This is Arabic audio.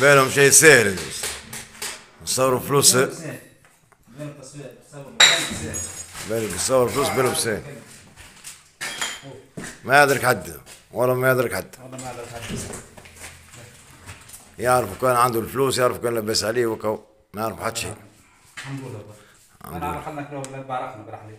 بالهم شيء سهل. يجوز يصوروا فلوس. بالك التصوير فلوس بالهم سهل ما يدرك حد. ولا ما يدرك حد. والله ما أعرف حد يعرف كان عنده الفلوس يعرف كان لبس عليه وكو. ما يعرف حد شيء. الحمد لله. أنا أعرف أنك لو بعرفنا برحلة